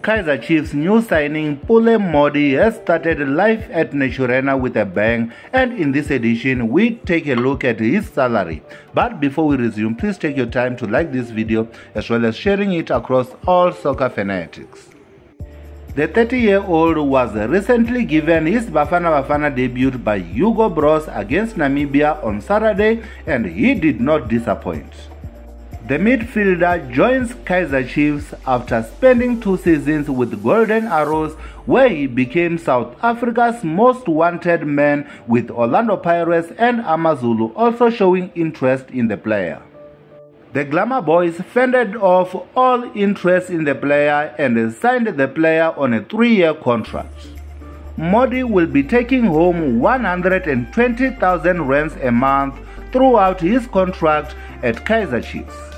Kaizer Chiefs new signing Pule Mmodi has started life at Naturena with a bang and in this edition we take a look at his salary. But before we resume, please take your time to like this video as well as sharing it across all soccer fanatics. The 30-year-old was recently given his Bafana Bafana debut by Hugo Broos against Namibia on Saturday and he did not disappoint. The midfielder joins Kaizer Chiefs after spending two seasons with Golden Arrows where he became South Africa's most wanted man with Orlando Pirates and Amazulu also showing interest in the player. The Glamour Boys fended off all interest in the player and signed the player on a three-year contract. Mmodi will be taking home 120,000 rands a month throughout his contract at Kaizer Chiefs.